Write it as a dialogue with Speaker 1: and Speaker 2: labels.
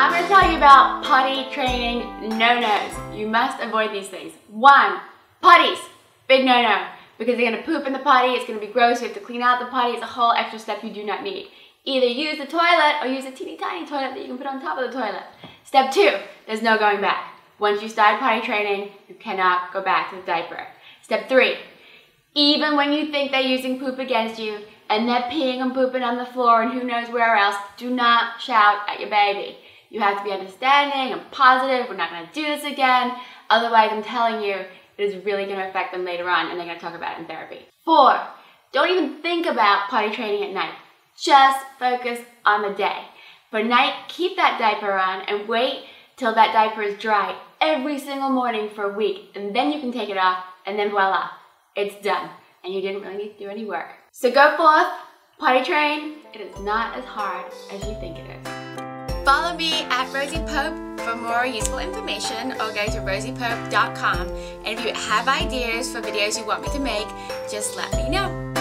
Speaker 1: I'm gonna tell you about potty training no-nos. You must avoid these things. One, potties, big no-no. Because they're gonna poop in the potty, it's gonna be gross, you have to clean out the potty, it's a whole extra step you do not need. Either use the toilet or use a teeny tiny toilet that you can put on top of the toilet. Step two, there's no going back. Once you start potty training, you cannot go back to the diaper. Step three, even when you think they're using poop against you and they're peeing and pooping on the floor and who knows where else, do not shout at your baby. You have to be understanding and positive. We're not going to do this again. Otherwise, I'm telling you, it is really going to affect them later on and they're going to talk about it in therapy. Four, don't even think about potty training at night. Just focus on the day. For night, keep that diaper on and wait till that diaper is dry every single morning for a week. And then you can take it off and then voila, it's done. And you didn't really need to do any work. So go forth, potty train. It is not as hard as you think it is. Follow me at Rosie Pope for more useful information or go to rosiepope.com. And if you have ideas for videos you want me to make, just let me know.